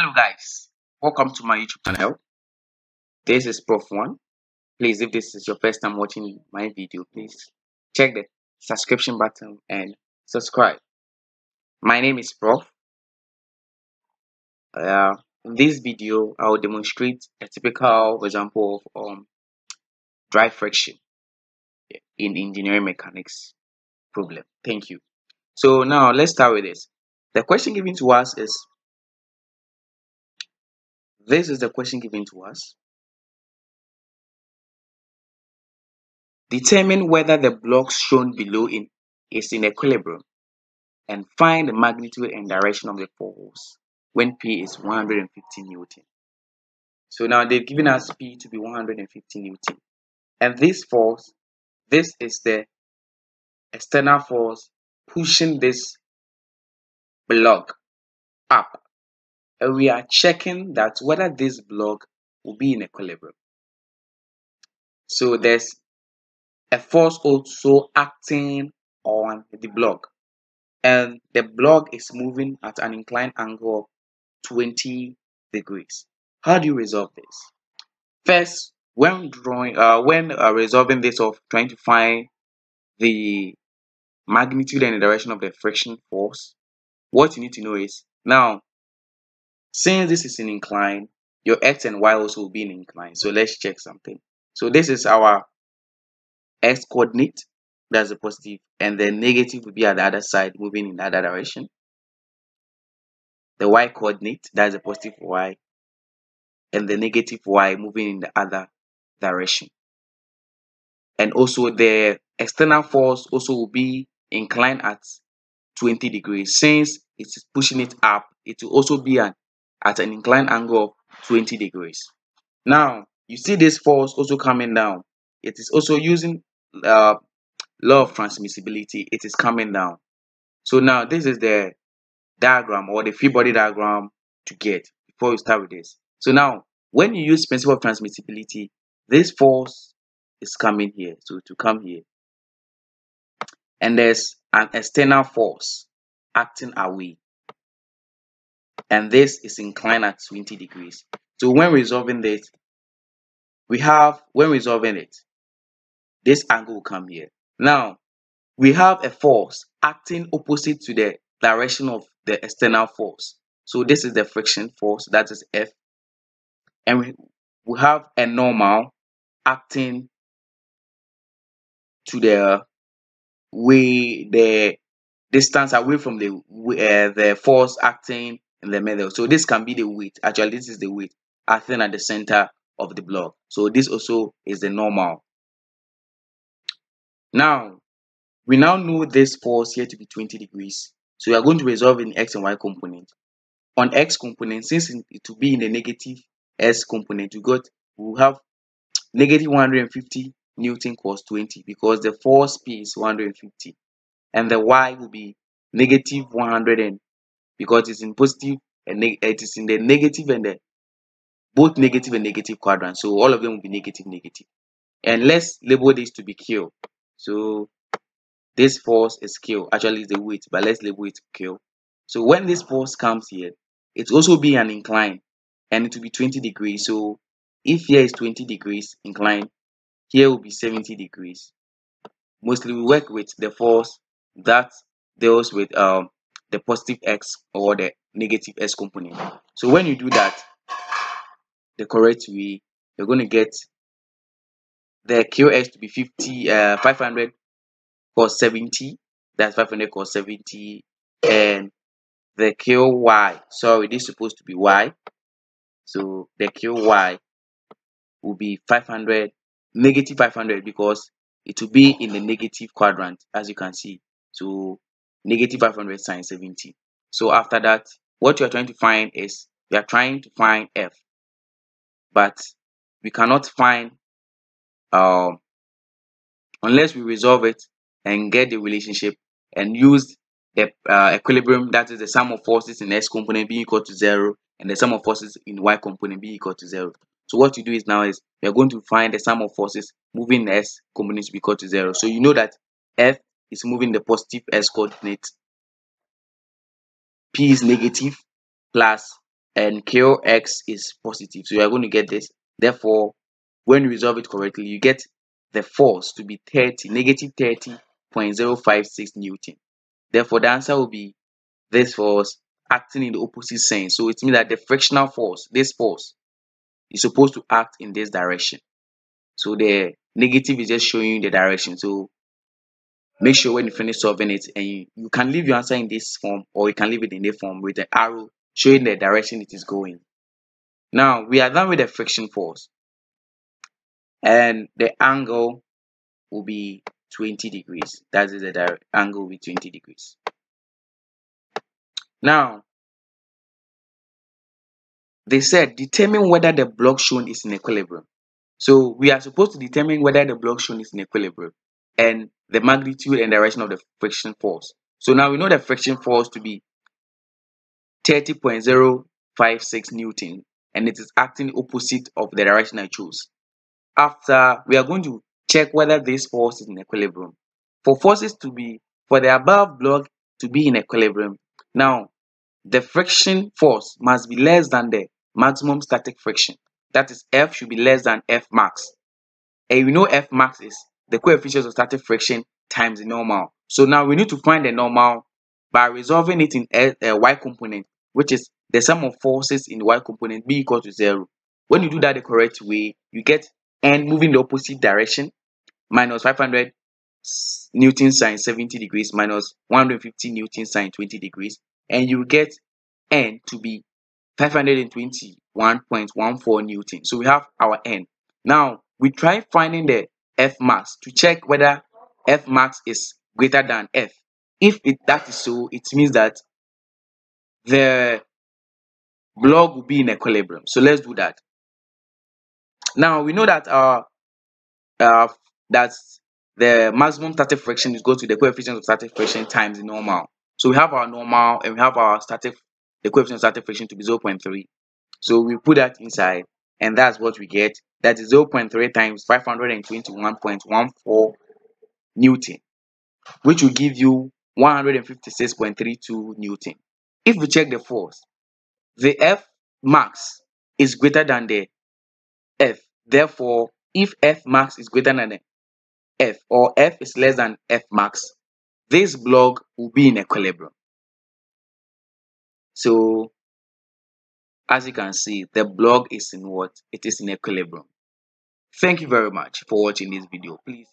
Hello guys, welcome to my YouTube channel. This is Prof One. Please, if this is your first time watching my video, please check the subscription button and subscribe. My name is Prof. Uh, in this video, I will demonstrate a typical example of um, dry friction in engineering mechanics problem. Thank you. So now let's start with this. The question given to us is this is the question given to us. Determine whether the block shown below in, is in equilibrium and find the magnitude and direction of the force when P is 150 Newton. So now they've given us P to be 150 Newton. And this force, this is the external force pushing this block up and we are checking that whether this block will be in equilibrium. So there's a force also acting on the block and the block is moving at an inclined angle of 20 degrees. How do you resolve this? First, when drawing, uh, when uh, resolving this of trying to find the magnitude and the direction of the friction force, what you need to know is now since this is an incline, your x and y also will be in incline. So let's check something. So this is our x coordinate, that's the positive, and the negative will be at the other side, moving in the other direction. The y coordinate, that's the positive y, and the negative y moving in the other direction. And also the external force also will be inclined at 20 degrees. Since it is pushing it up, it will also be an at an inclined angle of 20 degrees. Now, you see this force also coming down. It is also using uh, law of transmissibility. It is coming down. So now this is the diagram or the free body diagram to get before you start with this. So now when you use principle of transmissibility, this force is coming here. So to come here. And there's an external force acting away and this is inclined at 20 degrees. So when resolving this, we have, when resolving it, this angle will come here. Now, we have a force acting opposite to the direction of the external force. So this is the friction force, that is F. And we, we have a normal acting to the way the distance away from the uh, the force acting in the middle. So this can be the weight. Actually, this is the weight acting at the center of the block. So this also is the normal. Now, we now know this force here to be 20 degrees. So we are going to resolve in x and y component. On x component, since it will be in the negative s component, we got we have negative 150 Newton cos 20 because the force P is 150 and the y will be negative 100 and because it's in positive and it is in the negative and the both negative and negative quadrant so all of them will be negative negative. And let's label this to be q. So this force is q. Actually is the weight but let's label it q. So when this force comes here it also be an incline and it will be 20 degrees. So if here is 20 degrees incline here will be 70 degrees. Mostly we work with the force that deals with um the positive x or the negative s component. So when you do that the correct way, you're going to get the qx to be 50, uh, 500 cos 70. That's 500 cos 70. And the qy, sorry, this is supposed to be y. So the qy will be 500, negative 500 because it will be in the negative quadrant as you can see. So negative 500 sine 70. So after that, what you are trying to find is we are trying to find f, but we cannot find um, unless we resolve it and get the relationship and use the uh, equilibrium that is the sum of forces in x component being equal to zero and the sum of forces in y component being equal to zero. So what you do is now is we are going to find the sum of forces moving s component to be equal to zero. So you know that f is moving the positive s coordinate p is negative plus and KX is positive. So you are going to get this. Therefore, when you resolve it correctly, you get the force to be 30, negative 30.056 Newton. Therefore, the answer will be this force acting in the opposite sense. So it means that the frictional force, this force, is supposed to act in this direction. So the negative is just showing you the direction. So make sure when you finish solving it and you, you can leave your answer in this form or you can leave it in the form with the arrow showing the direction it is going. Now we are done with the friction force and the angle will be 20 degrees. That is the angle be 20 degrees. Now they said determine whether the block shown is in equilibrium. So we are supposed to determine whether the block shown is in equilibrium and the magnitude and direction of the friction force. So now we know the friction force to be 30.056 Newton and it is acting opposite of the direction I chose. After we are going to check whether this force is in equilibrium. For forces to be for the above block to be in equilibrium, now the friction force must be less than the maximum static friction. That is F should be less than F max. And we know F max is the coefficient of static friction times the normal. So now we need to find the normal by resolving it in a, a y component, which is the sum of forces in the y component b equal to zero. When you do that the correct way, you get n moving the opposite direction minus 500 Newton sine 70 degrees minus 150 Newton sine 20 degrees, and you get n to be 521.14 Newton. So we have our n. Now we try finding the F max to check whether F max is greater than F. If it, that is so, it means that the block will be in equilibrium. So let's do that. Now we know that our uh, uh, that the maximum static friction is equal to the coefficient of static friction times the normal. So we have our normal and we have our static the coefficient of static friction to be 0.3. So we put that inside and that's what we get. That is 0.3 times 521.14 Newton, which will give you 156.32 Newton. If we check the force, the F max is greater than the F. Therefore, if F max is greater than the F or F is less than F max, this block will be in equilibrium. So as you can see, the block is in what? It is in equilibrium. Thank you very much for watching this video. Please